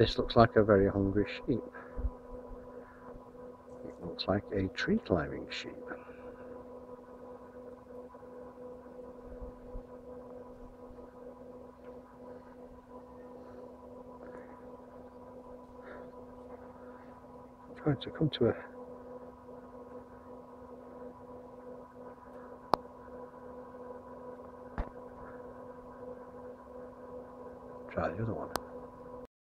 This looks like a very hungry sheep. It looks like a tree climbing sheep. I'm trying to come to a try the other one.